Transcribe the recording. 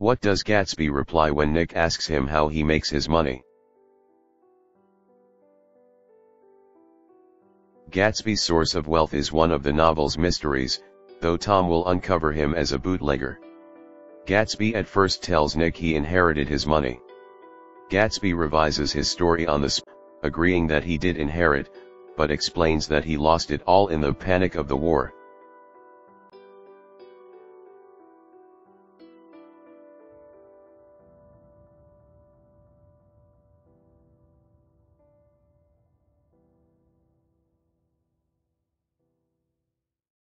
What does Gatsby reply when Nick asks him how he makes his money? Gatsby's source of wealth is one of the novel's mysteries, though Tom will uncover him as a bootlegger. Gatsby at first tells Nick he inherited his money. Gatsby revises his story on the spot, agreeing that he did inherit, but explains that he lost it all in the panic of the war.